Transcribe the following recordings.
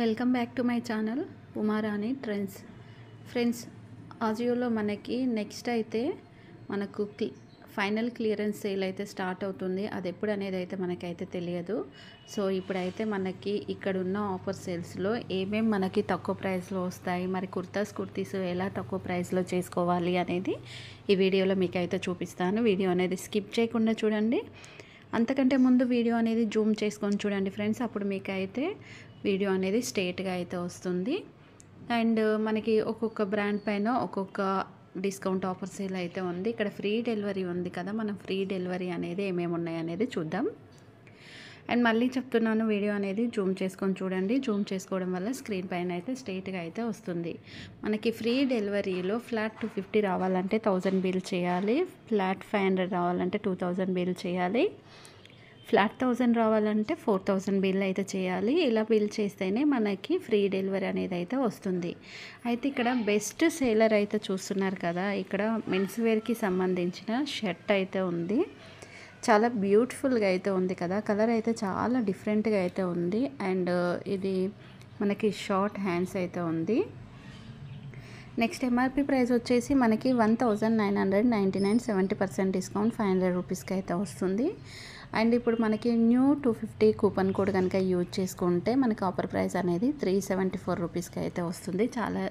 Welcome back to my channel Umarani trends. Friends ఆజియోలో మనకి next అయితే మనకు ఫైనల్ క్లియరెన్స్ సేల్ అయితే స్టార్ట్ అవుతుంది. అది ఎప్పుడు అనేది అయితే మనకైతే తెలియదు. సో ఇప్పుడైతే మనకి ఇక్కడ ఉన్న ఆఫర్ సేల్స్లో ఏమేమి మనకి తక్కువ ప్రైస్లో వస్తాయి మరి కుర్తాస్ కుర్తీస్ ఎలా తక్కువ ప్రైస్లో చేసుకోవాలి అనేది ఈ వీడియోలో మీకు అయితే చూపిస్తాను. వీడియో అనేది స్కిప్ చేయకుండా చూడండి. అంతకంటే ముందు వీడియో అనేది జూమ్ చేసుకొని చూడండి ఫ్రెండ్స్. అప్పుడు మీకు అయితే వీడియో అనేది స్ట్రేట్గా అయితే వస్తుంది. అండ్ మనకి ఒక్కొక్క బ్రాండ్ పైన ఒక్కొక్క డిస్కౌంట్ ఆఫర్ సేల్ అయితే ఉంది. ఇక్కడ ఫ్రీ డెలివరీ ఉంది కదా మనం ఫ్రీ డెలివరీ అనేది ఏమేమి ఉన్నాయి అనేది చూద్దాం. అండ్ మళ్ళీ చెప్తున్నాను వీడియో అనేది జూమ్ చేసుకొని చూడండి. జూమ్ చేసుకోవడం వల్ల స్క్రీన్ పైన అయితే స్ట్రైట్గా అయితే వస్తుంది. మనకి ఫ్రీ డెలివరీలో ఫ్లాట్ టూ ఫిఫ్టీ రావాలంటే థౌజండ్ బిల్ చేయాలి. ఫ్లాట్ ఫైవ్ హండ్రెడ్ రావాలంటే టూ థౌజండ్ బిల్ చేయాలి. ఫ్లాట్ థౌజండ్ రావాలంటే ఫోర్ థౌజండ్ బిల్ అయితే చేయాలి. ఇలా బిల్ చేస్తేనే మనకి ఫ్రీ డెలివరీ అనేది అయితే వస్తుంది. అయితే ఇక్కడ బెస్ట్ సేలర్ అయితే చూస్తున్నారు కదా ఇక్కడ మెన్స్ వేర్కి సంబంధించిన షర్ట్ అయితే ఉంది. చాలా బ్యూటిఫుల్గా అయితే ఉంది కదా కలర్ అయితే చాలా డిఫరెంట్గా అయితే ఉంది. అండ్ ఇది మనకి షార్ట్ హ్యాండ్స్ అయితే ఉంది. నెక్స్ట్ ఎంఆర్పి ప్రైస్ వచ్చేసి మనకి one thousand nine hundred ninety nine seventy percent discount five hundred రూపీస్కి అయితే వస్తుంది. అండ్ ఇప్పుడు మనకి new two fifty coupon code కనుక యూజ్ చేసుకుంటే మనకి ఆఫర్ ప్రైస్ అనేది త్రీ సెవెంటీ ఫోర్ రూపీస్కి అయితే వస్తుంది. చాలా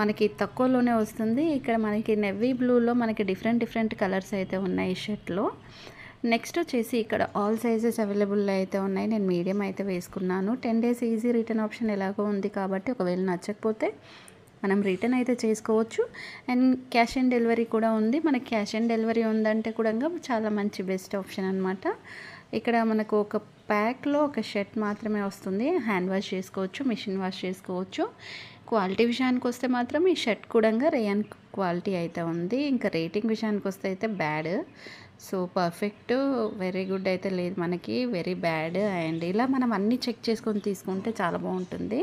మనకి తక్కువలోనే వస్తుంది. ఇక్కడ మనకి నెవీ బ్లూలో మనకి డిఫరెంట్ డిఫరెంట్ కలర్స్ అయితే ఉన్నాయి ఈ షర్ట్లో. నెక్స్ట్ వచ్చేసి ఇక్కడ ఆల్ సైజెస్ అవైలబుల్ అయితే ఉన్నాయి. నేను మీడియం అయితే వేసుకున్నాను. Ten days easy return option ఎలాగో ఉంది కాబట్టి ఒకవేళ నచ్చకపోతే మనం రిటర్న్ అయితే చేసుకోవచ్చు. అండ్ క్యాష్ ఆన్ డెలివరీ కూడా ఉంది. మనకి క్యాష్ ఆన్ డెలివరీ ఉందంటే కూడా చాలా మంచి బెస్ట్ ఆప్షన్ అనమాట ఇక్కడ మనకు ఒక ప్యాక్లో ఒక షర్ట్ మాత్రమే వస్తుంది. హ్యాండ్ వాష్ చేసుకోవచ్చు మిషన్ వాష్ చేసుకోవచ్చు. క్వాలిటీ విషయానికి వస్తే మాత్రం ఈ షర్ట్ కూడా రేయన్ క్వాలిటీ అయితే ఉంది. ఇంకా రేటింగ్ విషయానికి వస్తే అయితే bad. So perfect very good అయితే లేదు మనకి. వెరీ బ్యాడ్ అండ్ ఇలా మనం అన్నీ చెక్ చేసుకొని తీసుకుంటే చాలా బాగుంటుంది.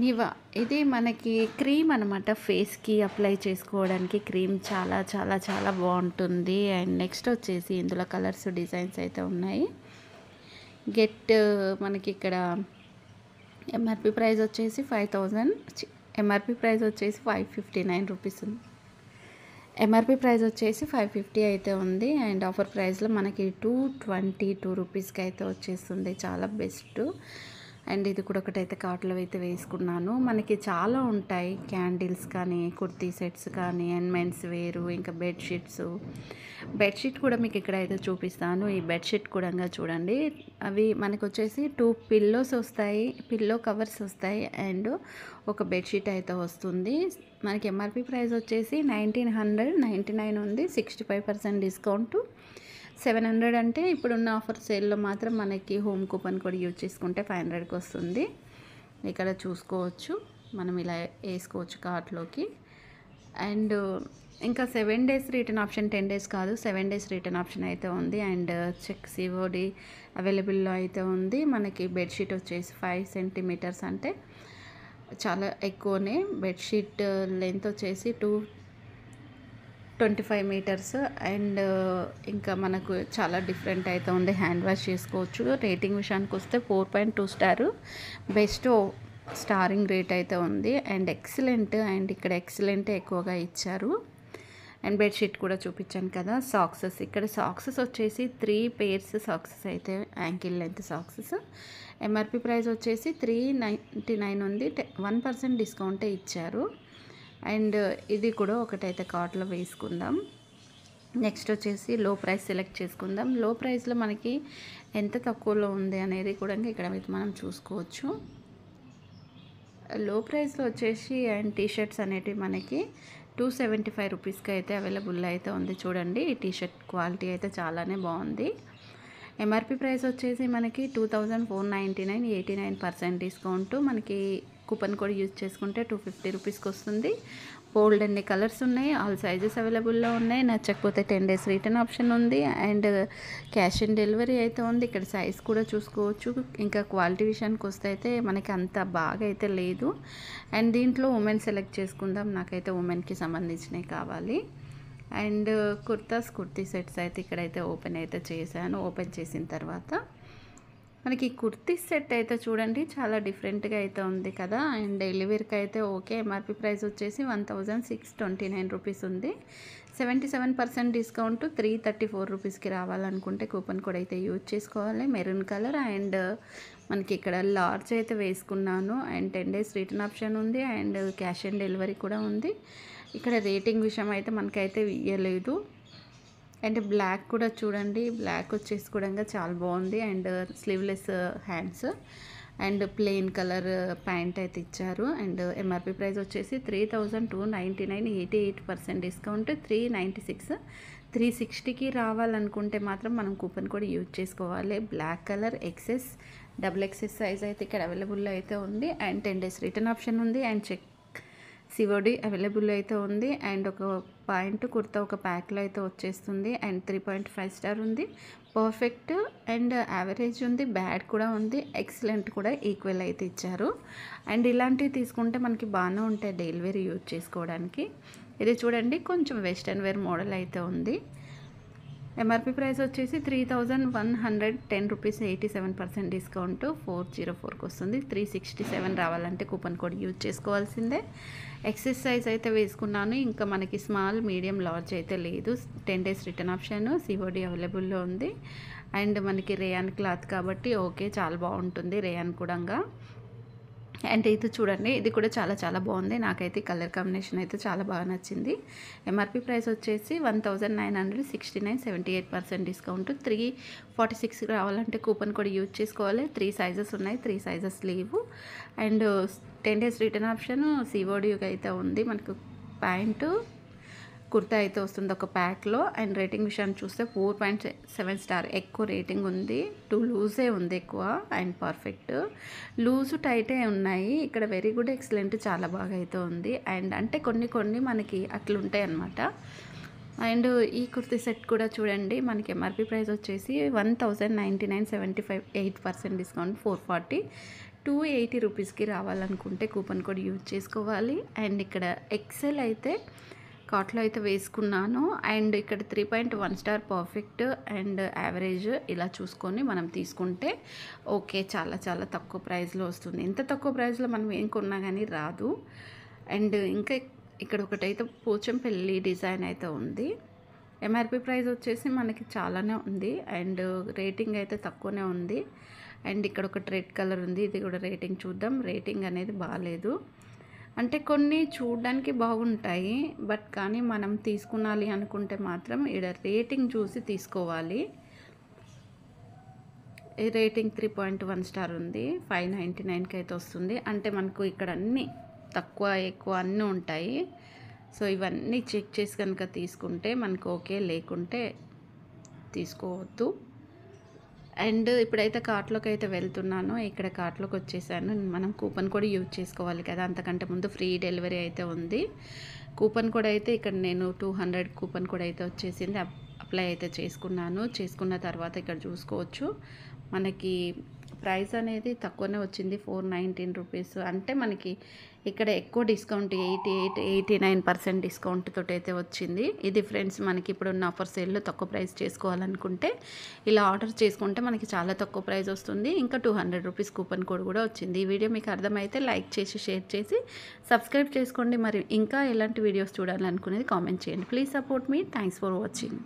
నివా ఇది మనకి క్రీమ్ అనమాట ఫేస్కి అప్లై చేసుకోవడానికి క్రీమ్ చాలా చాలా చాలా బాగుంటుంది. అండ్ నెక్స్ట్ వచ్చేసి ఇందులో కలర్స్ డిజైన్స్ అయితే ఉన్నాయి. గెట్ మనకి ఇక్కడ ఎంఆర్పి ప్రైస్ వచ్చేసి ఫైవ్ థౌజండ్. ఎంఆర్పి ప్రైస్ వచ్చేసి ఫైవ్ ఫిఫ్టీ నైన్ రూపీస్ ఉంది. ఎంఆర్పి ప్రైస్ వచ్చేసి ఫైవ్ ఫిఫ్టీ అయితే ఉంది. అండ్ ఆఫర్ ప్రైస్లో మనకి టూ ట్వంటీ టూ రూపీస్కి అయితే వచ్చేస్తుంది. చాలా బెస్ట్. అండ్ ఇది కూడా ఒకటైతే కార్ట్లో అయితే వేసుకున్నాను. మనకి చాలా ఉంటాయి క్యాండిల్స్ కానీ కుర్తీ సెట్స్ కానీ అండ్ మెన్స్ వేరు ఇంకా బెడ్షీట్స్ బెడ్షీట్ కూడా మీకు ఇక్కడ అయితే చూపిస్తాను. ఈ బెడ్షీట్ కూడా చూడండి. అవి మనకు వచ్చేసి టూ పిల్లోస్ వస్తాయి పిల్లో కవర్స్ వస్తాయి అండ్ ఒక బెడ్షీట్ అయితే వస్తుంది. మనకి ఎంఆర్పి ప్రైస్ వచ్చేసి నైన్టీన్ హండ్రెడ్ నైంటీ నైన్ ఉంది. Sixty five percent discount seven hundred అంటే ఇప్పుడున్న ఆఫర్ సేల్లో మాత్రం మనకి హోమ్ కూపన్ కూడా యూజ్ చేసుకుంటే ఫైవ్ హండ్రెడ్కి వస్తుంది ఇక్కడ చూసుకోవచ్చు. మనం ఇలా వేసుకోవచ్చు కార్ట్లోకి అండ్ ఇంకా seven days return option ten days కాదు సెవెన్ డేస్ రిటర్న్ ఆప్షన్ అయితే ఉంది. అండ్ చెక్ సివోడి అవైలబుల్లో అయితే ఉంది. మనకి బెడ్షీట్ వచ్చేసి ఫైవ్ సెంటీమీటర్స్ అంటే చాలా ఎక్కువనే. బెడ్షీట్ లెంత్ వచ్చేసి two twenty five metres and uh, ఇంకా మనకు చాలా డిఫరెంట్ అయితే ఉంది. హ్యాండ్ వాష్ చేసుకోవచ్చు. రేటింగ్ విషయానికి వస్తే four point two star. Best starring rate అయితే ఉంది. అండ్ ఎక్సలెంట్ అండ్ ఇక్కడ ఎక్సలెంట్ ఎక్కువగా ఇచ్చారు. అండ్ బెడ్షీట్ కూడా చూపించాను కదా సాక్సెస్. ఇక్కడ సాక్సెస్ వచ్చేసి త్రీ పేర్స్ సాక్సెస్ అయితే ankle length socks. MRP price వచ్చేసి త్రీ నైంటీ నైన్ ఉంది. వన్ పర్సెంట్ డిస్కౌంటే ఇచ్చారు. అండ్ ఇది కూడా ఒకటైతే కార్ట్లో వేసుకుందాం. నెక్స్ట్ వచ్చేసి లో ప్రైస్ సెలెక్ట్ చేసుకుందాం. లో ప్రైస్లో మనకి ఎంత తక్కువలో ఉంది అనేది కూడా ఇక్కడ మనం చూసుకోవచ్చు. లో ప్రైస్లో వచ్చేసి అండ్ టీషర్ట్స్ అనేటివి మనకి టూ సెవెంటీ ఫైవ్ రూపీస్కి అయితే అవైలబుల్ అయితే ఉంది చూడండి. ఈ టీషర్ట్ క్వాలిటీ అయితే చాలానే బాగుంది. ఎంఆర్పి ప్రైస్ వచ్చేసి మనకి two thousand four ninety nine eighty nine percent discount. మనకి కూపన్ కోడ్ యూజ్ చేసుకుంటే టూ ఫిఫ్టీ రూపీస్కి వస్తుంది. బోల్డ్ అన్ని కలర్స్ ఉన్నాయి. ఆల్ సైజెస్ అవైలబుల్లో ఉన్నాయి. నచ్చకపోతే టెన్ డేస్ రిటర్న్ ఆప్షన్ ఉంది. అండ్ క్యాష్ ఆన్ డెలివరీ అయితే ఉంది. ఇక్కడ సైజ్ కూడా చూసుకోవచ్చు. ఇంకా క్వాలిటీ విషయానికి వస్తే అయితే మనకి అంత బాగా అయితే లేదు. అండ్ దీంట్లో ఉమెన్ సెలెక్ట్ చేసుకుందాం. నాకైతే ఉమెన్కి సంబంధించినవి కావాలి. అండ్ కుర్తాస్ కుర్తీ సెట్స్ అయితే ఇక్కడైతే ఓపెన్ అయితే చేశాను. ఓపెన్ చేసిన తర్వాత మనకి కుర్తీ సెట్ అయితే చూడండి చాలా డిఫరెంట్గా అయితే ఉంది కదా. అండ్ డైలీ వేర్కి అయితే ఓకే. ఎంఆర్పి ప్రైస్ వచ్చేసి one thousand six twenty nine rupees ఉంది. Seventy seven percent discount three thirty four రూపీస్కి రావాలనుకుంటే కూపన్ కోడ్ అయితే యూజ్ చేసుకోవాలి. మెరూన్ కలర్ అండ్ మనకి ఇక్కడ లార్జ్ అయితే వేసుకున్నాను. And ten days return option ఉంది. అండ్ క్యాష్ ఆన్ డెలివరీ కూడా ఉంది. ఇక్కడ రేటింగ్ విషయం అయితే మనకైతే ఇవ్వలేదు అండ్ బ్లాక్ కూడా చూడండి. బ్లాక్ వచ్చేసి కూడా చాలా బాగుంది. And sleeveless hands. And plain colour pant అయితే ఇచ్చారు. అండ్ ఎంఆర్పి ప్రైస్ వచ్చేసి three thousand two ninety nine eighty eight percent discount. Three ninety six three సిక్స్టీకి రావాలనుకుంటే మాత్రం మనం కూపన్ కూడా యూజ్ చేసుకోవాలి. Black colour XS double XS size అయితే ఇక్కడ అవైలబుల్లో అయితే ఉంది. And ten days return option ఉంది. అండ్ చెక్ సివోడి అవైలబుల్ అయితే ఉంది. అండ్ ఒక పాయింట్ కుర్తా ఒక ప్యాక్లో అయితే వచ్చేస్తుంది. And three point five star ఉంది. పర్ఫెక్ట్ అండ్ యావరేజ్ ఉంది. బ్యాడ్ కూడా ఉంది. ఎక్సలెంట్ కూడా ఈక్వల్ అయితే ఇచ్చారు. అండ్ ఇలాంటివి తీసుకుంటే మనకి బాగానే ఉంటాయి డైలీ వేర్ యూజ్ చేసుకోవడానికి. ఇది చూడండి కొంచెం వెస్టర్న్ వేర్ మోడల్ అయితే ఉంది. ఎంఆర్పి ప్రైస్ వచ్చేసి three thousand one hundred ten rupees eighty seven percent discount four zero ఫోర్కి వస్తుంది. త్రీ సిక్స్టీ సెవెన్ రావాలంటే కూపన్ కోడ్ యూజ్ చేసుకోవాల్సిందే. ఎక్సెస్ సైజ్ అయితే వేసుకున్నాను. ఇంకా మనకి స్మాల్ మీడియం లార్జ్ అయితే లేదు. Ten days return option COD అవైలబుల్లో ఉంది. అండ్ మనకి రేయాన్ క్లాత్ కాబట్టి ఓకే చాలా బాగుంటుంది రేయాన్ కూడా అండ్ ఇది చూడండి ఇది కూడా చాలా చాలా బాగుంది. నాకైతే కలర్ కాంబినేషన్ అయితే చాలా బాగా నచ్చింది. ఎంఆర్పి ప్రైస్ వచ్చేసి one thousand nine hundred sixty nine seventy eight percent discount. Three forty six రావాలంటే కూపన్ కూడా యూజ్ చేసుకోవాలి. త్రీ సైజెస్ ఉన్నాయి త్రీ సైజెస్ లేవు. And ten days return option సివోడికి అయితే ఉంది. మనకు ప్యాంటు కుర్తా అయితే వస్తుంది ఒక ప్యాక్లో. అండ్ రేటింగ్ విషయాన్ని చూస్తే ఫోర్ పాయింట్ సెవెన్ స్టార్. ఎక్కువ రేటింగ్ ఉంది. టూ లూజే ఉంది ఎక్కువ అండ్ పర్ఫెక్ట్. లూజు టైటే ఉన్నాయి. ఇక్కడ వెరీ గుడ్ ఎక్సలెంట్ చాలా బాగా అయితే ఉంది. అండ్ అంటే కొన్ని కొన్ని మనకి అట్లుంటాయి అన్నమాట. అండ్ ఈ కుర్తీ సెట్ కూడా చూడండి. మనకి ఎంఆర్పి ప్రైస్ వచ్చేసి one thousand ninety nine seventy five eight percent discount four forty. Two eighty రూపీస్కి రావాలనుకుంటే కూపన్ కోడ్ యూజ్ చేసుకోవాలి. అండ్ ఇక్కడ ఎక్సెల్ అయితే కాట్లో అయితే వేసుకున్నాను. అండ్ ఇక్కడ three point one star perfect and average ఇలా చూసుకొని మనం తీసుకుంటే ఓకే చాలా చాలా తక్కువ ప్రైస్లో వస్తుంది. ఇంత తక్కువ ప్రైస్లో మనం ఏం కొన్నా కానీ రాదు. అండ్ ఇంకా ఇక్కడ ఒకటైతే పోచంపల్లి డిజైన్ అయితే ఉంది. ఎంఆర్పి ప్రైస్ వచ్చేసి మనకి చాలానే ఉంది. అండ్ రేటింగ్ అయితే తక్కువనే ఉంది. అండ్ ఇక్కడ ఒక రెడ్ కలర్ ఉంది. ఇది కూడా రేటింగ్ చూద్దాం. రేటింగ్ అనేది బాగాలేదు అంటే కొన్ని చూడడానికి బాగుంటాయి బట్ కానీ మనం తీసుకునాలి అనుకుంటే మాత్రం ఇక్కడ రేటింగ్ చూసి తీసుకోవాలి. ఈ rating three point one star ఉంది ఫైవ్ నైంటీ నైన్కి అయితే వస్తుంది. అంటే మనకు ఇక్కడ అన్నీ తక్కువ ఎక్కువ అన్నీ ఉంటాయి. సో ఇవన్నీ చెక్ చేసి కనుక తీసుకుంటే మనకు ఓకే లేకుంటే తీసుకోవద్దు. అండ్ ఇప్పుడైతే కార్ట్లోకి అయితే వెళ్తున్నాను. ఇక్కడ కార్ట్లోకి వచ్చేసాను మనం కూపన్ కూడా యూజ్ చేసుకోవాలి కదా. అంతకంటే ముందు ఫ్రీ డెలివరీ అయితే ఉంది. కూపన్ కూడా అయితే ఇక్కడ నేను టూ హండ్రెడ్ కూపన్ కూడా అయితే వచ్చేసింది. అప్లై అయితే చేసుకున్నాను. చేసుకున్న తర్వాత ఇక్కడ చూసుకోవచ్చు. మనకి ప్రైస్ అనేది తక్కువనే వచ్చింది ఫోర్ నైన్టీన్ రూపీస్. అంటే మనకి ఇక్కడ ఎక్కువ discount eighty eight eighty nine percent discount తోటి అయితే వచ్చింది. ఇది ఫ్రెండ్స్ మనకి ఇప్పుడు ఉన్న ఆఫర్ సేల్లో తక్కువ ప్రైస్ చేసుకోవాలనుకుంటే ఇలా ఆర్డర్ చేసుకుంటే మనకి చాలా తక్కువ ప్రైస్ వస్తుంది. ఇంకా two hundred rupees coupon code కూడా వచ్చింది. ఈ వీడియో మీకు అర్థమైతే లైక్ చేసి షేర్ చేసి సబ్స్క్రైబ్ చేసుకోండి. మరి ఇంకా ఎలాంటి వీడియోస్ చూడాలనుకునేది కామెంట్ చేయండి. Please support me. Thanks for watching.